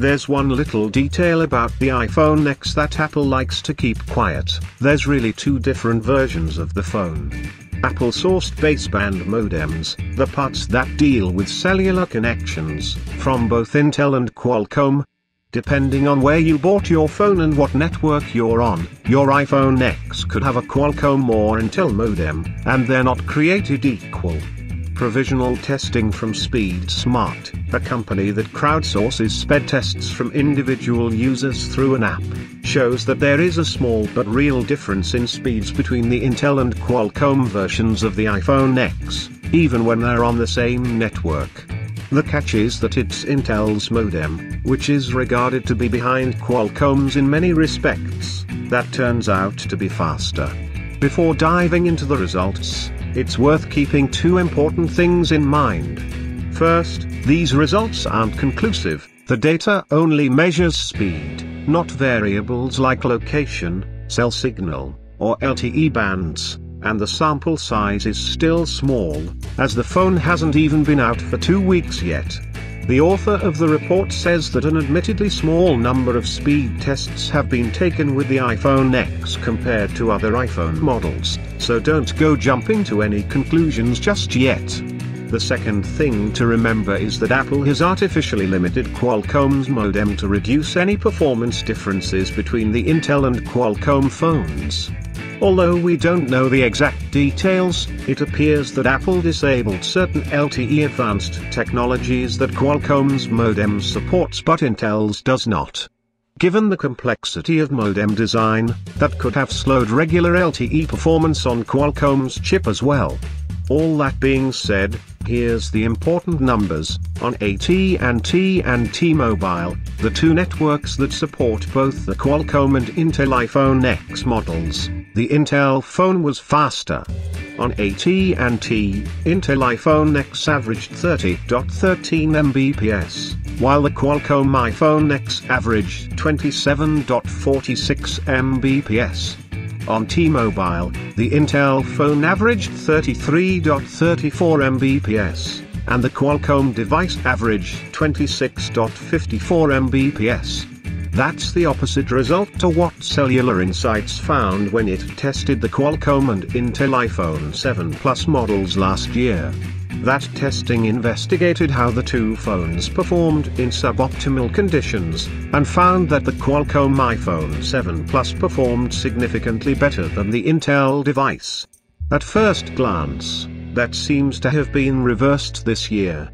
There's one little detail about the iPhone X that Apple likes to keep quiet. There's really two different versions of the phone. Apple-sourced baseband modems, the parts that deal with cellular connections, from both Intel and Qualcomm. Depending on where you bought your phone and what network you're on, your iPhone X could have a Qualcomm or Intel modem, and they're not created equal. Provisional testing from Speed Smart, a company that crowdsources sped tests from individual users through an app, shows that there is a small but real difference in speeds between the Intel and Qualcomm versions of the iPhone X, even when they're on the same network. The catch is that it's Intel's modem, which is regarded to be behind Qualcomm's in many respects, that turns out to be faster. Before diving into the results, it's worth keeping two important things in mind. First, these results aren't conclusive, the data only measures speed, not variables like location, cell signal, or LTE bands, and the sample size is still small, as the phone hasn't even been out for two weeks yet. The author of the report says that an admittedly small number of speed tests have been taken with the iPhone X compared to other iPhone models, so don't go jumping to any conclusions just yet. The second thing to remember is that Apple has artificially limited Qualcomm's modem to reduce any performance differences between the Intel and Qualcomm phones. Although we don't know the exact details, it appears that Apple disabled certain LTE advanced technologies that Qualcomm's modem supports but Intel's does not. Given the complexity of modem design, that could have slowed regular LTE performance on Qualcomm's chip as well. All that being said, here's the important numbers. On AT&T and T-Mobile, the two networks that support both the Qualcomm and Intel iPhone X models, the Intel phone was faster. On AT&T, Intel iPhone X averaged 30.13 Mbps, while the Qualcomm iPhone X averaged 27.46 Mbps. On T-Mobile, the Intel phone averaged 33.34 Mbps, and the Qualcomm device averaged 26.54 Mbps. That's the opposite result to what Cellular Insights found when it tested the Qualcomm and Intel iPhone 7 Plus models last year. That testing investigated how the two phones performed in suboptimal conditions, and found that the Qualcomm iPhone 7 Plus performed significantly better than the Intel device. At first glance, that seems to have been reversed this year.